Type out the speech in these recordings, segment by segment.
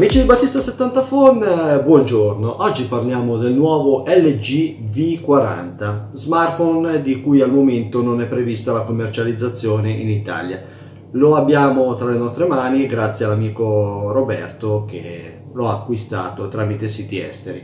Amici di Battista 70 Phone, eh, buongiorno. Oggi parliamo del nuovo LG V40, smartphone di cui al momento non è prevista la commercializzazione in Italia. Lo abbiamo tra le nostre mani grazie all'amico Roberto che lo ha acquistato tramite siti esteri.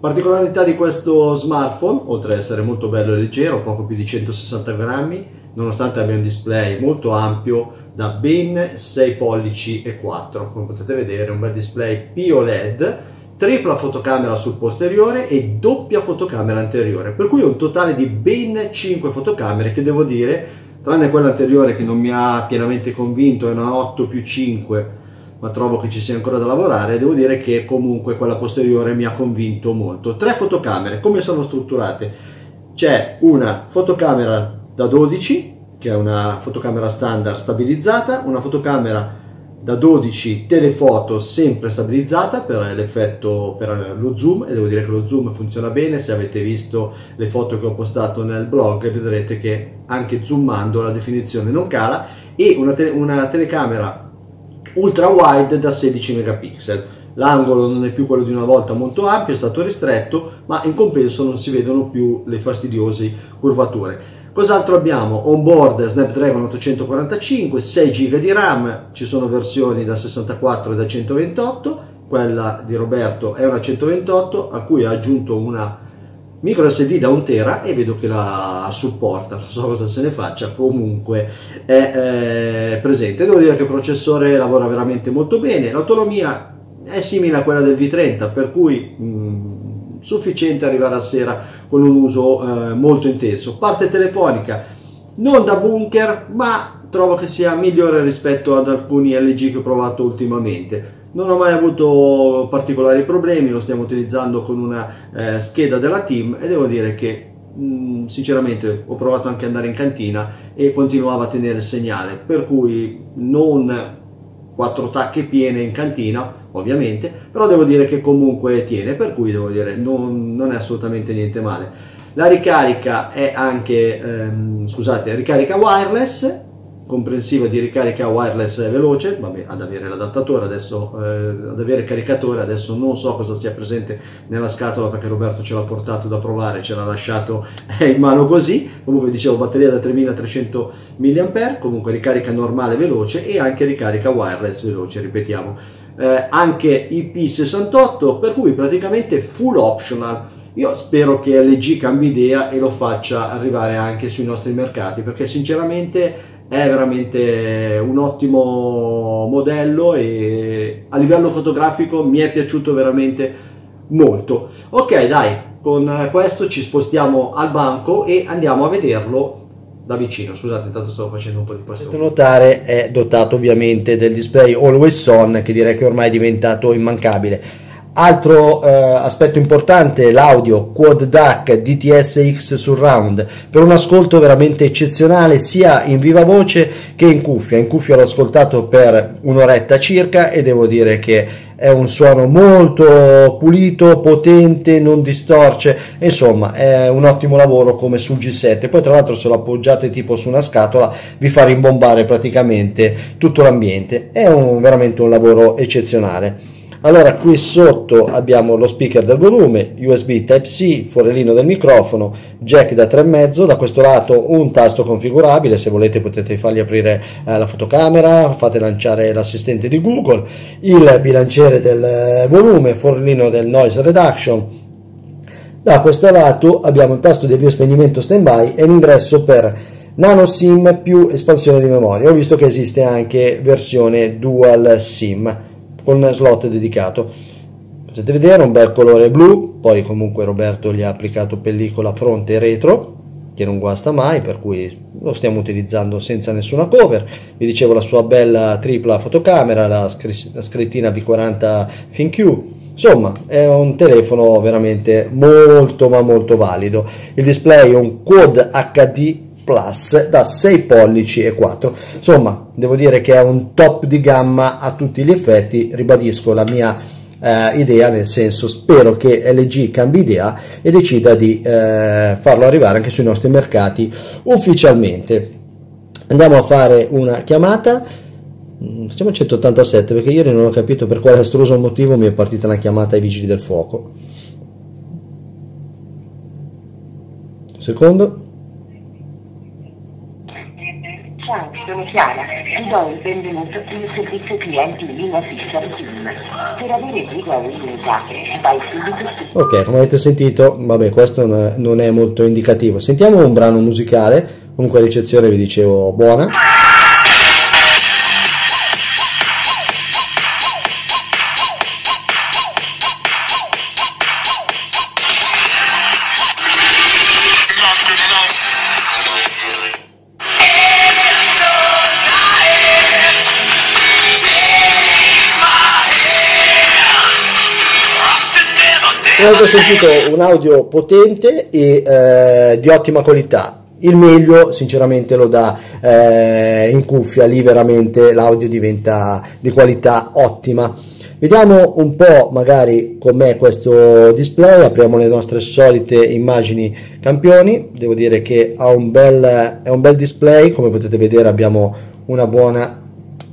Particolarità di questo smartphone, oltre ad essere molto bello e leggero, poco più di 160 grammi, nonostante abbia un display molto ampio da ben 6 pollici e 4 come potete vedere un bel display POLED tripla fotocamera sul posteriore e doppia fotocamera anteriore. Per cui un totale di ben 5 fotocamere che devo dire tranne quella anteriore che non mi ha pienamente convinto è una 8 più 5 ma trovo che ci sia ancora da lavorare devo dire che comunque quella posteriore mi ha convinto molto. Tre fotocamere come sono strutturate? C'è una fotocamera da 12 che è una fotocamera standard stabilizzata, una fotocamera da 12 telefoto sempre stabilizzata per l'effetto per lo zoom e devo dire che lo zoom funziona bene se avete visto le foto che ho postato nel blog vedrete che anche zoomando la definizione non cala e una, te una telecamera ultra wide da 16 megapixel. L'angolo non è più quello di una volta molto ampio è stato ristretto ma in compenso non si vedono più le fastidiose curvature Cos'altro abbiamo? On board Snapdragon 845, 6 GB di RAM, ci sono versioni da 64 e da 128, quella di Roberto è una 128 a cui ha aggiunto una micro SD da 1 tera e vedo che la supporta, non so cosa se ne faccia, comunque è eh, presente. Devo dire che il processore lavora veramente molto bene, l'autonomia è simile a quella del V30 per cui mh, mm, sufficiente arrivare a sera con un uso eh, molto intenso. Parte telefonica non da bunker, ma trovo che sia migliore rispetto ad alcuni LG che ho provato ultimamente. Non ho mai avuto particolari problemi, lo stiamo utilizzando con una eh, scheda della team e devo dire che mh, mm, sinceramente ho provato anche ad andare in cantina e continuava a tenere il segnale, per cui non quattro tacche piene in cantina ovviamente però devo dire che comunque tiene per cui devo dire non, non è assolutamente niente male. La ricarica è anche ehm, scusate ricarica wireless comprensiva di ricarica wireless veloce, vabbè, ad avere l'adattatore, adesso eh, ad avere il caricatore, adesso non so cosa sia presente nella scatola perché Roberto ce l'ha portato da provare, ce l'ha lasciato in mano così, comunque dicevo batteria da 3300 mAh, comunque ricarica normale veloce e anche ricarica wireless veloce, ripetiamo, eh, anche IP68 per cui praticamente full optional. Io spero che LG cambi idea e lo faccia arrivare anche sui nostri mercati perché sinceramente è veramente un ottimo modello e a livello fotografico mi è piaciuto veramente molto. Ok dai, con questo ci spostiamo al banco e andiamo a vederlo da vicino. Scusate, intanto stavo facendo un po' di. Potete notare è dotato ovviamente del display Always On che direi che ormai è diventato immancabile Altro eh, aspetto importante, l'audio Quad DAC DTS-X Surround per un ascolto veramente eccezionale sia in viva voce che in cuffia. In cuffia l'ho ascoltato per un'oretta circa e devo dire che è un suono molto pulito, potente, non distorce, insomma è un ottimo lavoro come sul G7. Poi tra l'altro se lo appoggiate tipo su una scatola vi fa rimbombare praticamente tutto l'ambiente. È un, veramente un lavoro eccezionale. Allora qui sotto abbiamo lo speaker del volume, USB Type-C, forellino del microfono, jack da 3,5, da questo lato un tasto configurabile, se volete potete fargli aprire eh, la fotocamera, fate lanciare l'assistente di Google, il bilanciere del eh, volume, forellino del noise reduction, da questo lato abbiamo un tasto di avvio spegnimento standby e l'ingresso per nano SIM più espansione di memoria. Ho visto che esiste anche versione dual SIM con slot dedicato. Potete vedere un bel colore blu poi comunque Roberto gli ha applicato pellicola fronte e retro che non guasta mai per cui lo stiamo utilizzando senza nessuna cover. Vi dicevo la sua bella tripla fotocamera la, scr- la scrittina V40 FinQ insomma è un telefono veramente molto ma molto valido. Il display è un Quad HD Plus da 6 pollici e 4 insomma devo dire che è un top di gamma a tutti gli effetti ribadisco la mia eh, idea nel senso spero che LG cambi idea e decida di eh, farlo arrivare anche sui nostri mercati ufficialmente andiamo a fare una chiamata Mm, facciamo 187 perché ieri non ho capito per quale astruso motivo mi è partita una chiamata ai vigili del fuoco. Secondo. Ciao, sono Chiara. Ti do il benvenuto in servizio clienti in linea fissa Zoom. Per avere guida illimitata, vai subito su. Ok, come avete sentito, vabbè, questo non è molto indicativo. Sentiamo un brano musicale. Comunque ricezione vi dicevo buona. Avete sentito un audio potente e eh, di ottima qualità. Il meglio sinceramente lo dà eh, in cuffia, lì veramente l'audio diventa di qualità ottima. Vediamo un po' magari com'è questo display, apriamo le nostre solite immagini campioni, devo dire che ha un bel, è un bel display, come potete vedere abbiamo una buona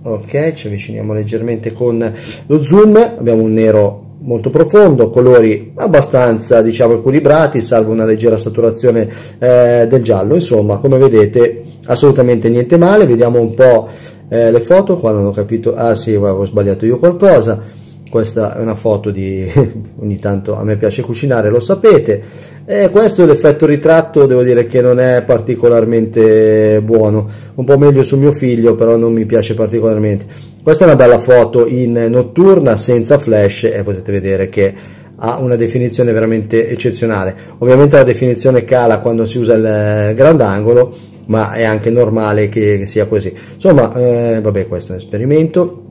ok ci avviciniamo leggermente con lo zoom. Abbiamo un nero molto profondo colori abbastanza diciamo equilibrati salvo una leggera saturazione eh, del giallo. Insomma come vedete assolutamente niente male. Vediamo un po' eh, le foto. Qua non ho capito. Ah sì avevo sbagliato io qualcosa. Questa è una foto di ogni tanto a me piace cucinare lo sapete. E questo è l'effetto ritratto devo dire che non è particolarmente buono. Un po' meglio su mio figlio però non mi piace particolarmente questa è una bella foto in notturna senza flash e potete vedere che ha una definizione veramente eccezionale. Ovviamente la definizione cala quando si usa il grandangolo ma è anche normale che sia così. Insomma eh, vabbè questo è un esperimento.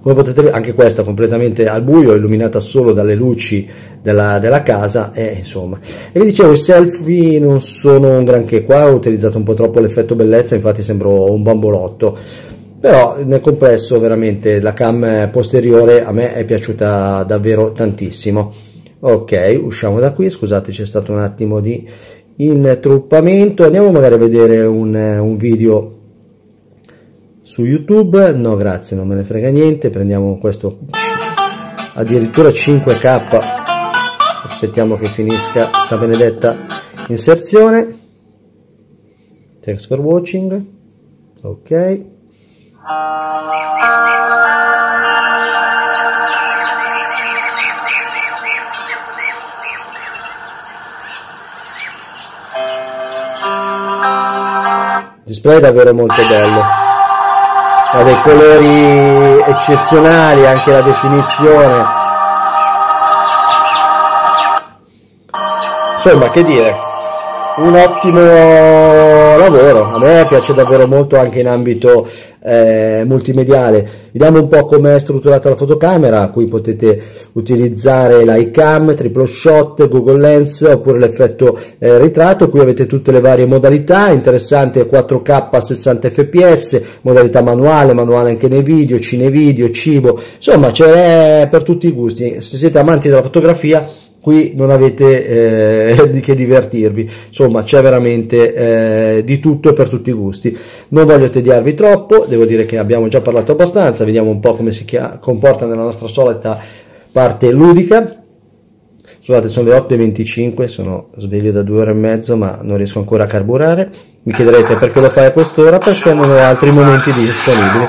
Come potete vedere anche questa completamente al buio illuminata solo dalle luci della, della casa e insomma. E vi dicevo i selfie non sono un granché. Qua ho utilizzato un po' troppo l'effetto bellezza infatti sembro un bambolotto però nel complesso veramente la cam posteriore a me è piaciuta davvero tantissimo. Ok usciamo da qui scusate c'è stato un attimo di intruppamento. Andiamo magari a vedere un, un video su youtube. No grazie non me ne frega niente prendiamo questo addirittura 5k aspettiamo che finisca sta benedetta inserzione. Thanks for watching. Ok display davvero molto bello. Ha dei colori eccezionali anche la definizione. Insomma che dire un ottimo lavoro. A me piace davvero molto anche in ambito eh, multimediale. Vediamo un po' come è strutturata la fotocamera qui potete utilizzare l'iCam, triple shot, Google Lens oppure l'effetto eh, ritratto. Qui avete tutte le varie modalità interessante 4K a 60 fps modalità manuale, manuale anche nei video, cine video, cibo. Insomma c'è per tutti i gusti. Se siete amanti della fotografia qui non avete eh, di che divertirvi. Insomma c'è veramente eh, di tutto e per tutti i gusti. Non voglio tediarvi troppo devo dire che abbiamo già parlato abbastanza vediamo un po' come si comporta nella nostra solita parte ludica. Scusate sono le 8.25 sono sveglio da due ore e mezzo ma non riesco ancora a carburare. Mi chiederete perché lo fai a quest'ora? Perché non ho altri momenti disponibili.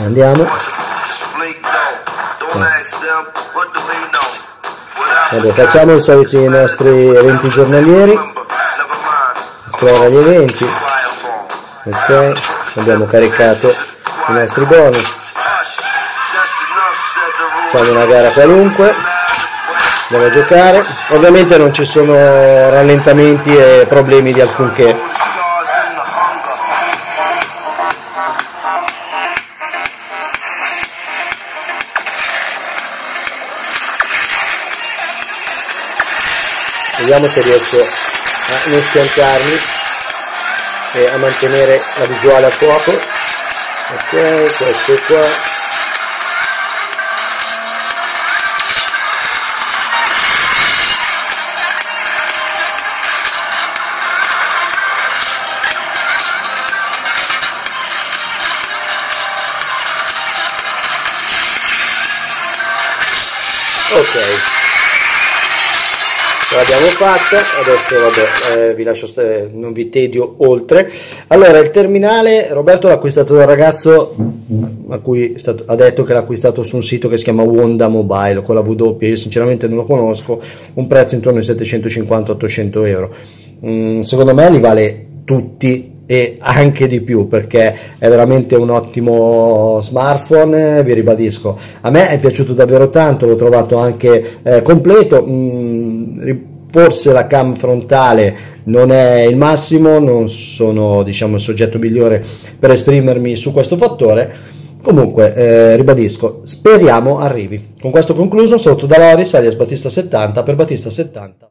Andiamo Vabbè, facciamo i soliti nostri eventi giornalieri. Esplora gli eventi. Ok abbiamo caricato i nostri bonus. Facciamo una gara qualunque. Andiamo giocare. Ovviamente non ci sono rallentamenti e problemi di alcunché vediamo se riesco a non schiantarmi e a mantenere la visuale a fuoco. Ok questo qua. Ok l'abbiamo fatta. Adesso vabbè eh, vi lascio stare non vi tedio oltre. Allora il terminale Roberto l'ha acquistato da un ragazzo a cui stato, ha detto che l'ha acquistato su un sito che si chiama Wanda Mobile con la W io sinceramente non lo conosco un prezzo intorno ai 750-800 euro. Mm, secondo me li vale tutti e anche di più perché è veramente un ottimo smartphone vi ribadisco. A me è piaciuto davvero tanto l'ho trovato anche eh, completo. Mm, forse la cam frontale non è il massimo non sono diciamo il soggetto migliore per esprimermi su questo fattore. Comunque eh, ribadisco speriamo arrivi. Con questo concluso saluto da Loris alias Battista 70 per Battista 70